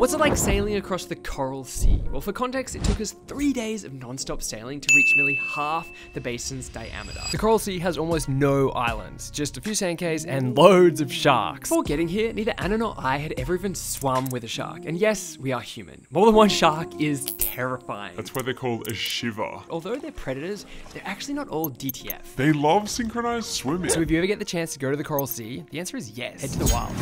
What's it like sailing across the Coral Sea? Well, for context, it took us three days of non-stop sailing to reach nearly half the basin's diameter. The Coral Sea has almost no islands, just a few sand cays and loads of sharks. Before getting here, neither Anna nor I had ever even swum with a shark. And yes, we are human. More than one shark is terrifying. That's why they're called a shiver. Although they're predators, they're actually not all DTF. They love synchronized swimming. So if you ever get the chance to go to the Coral Sea, the answer is yes. Head to the wild.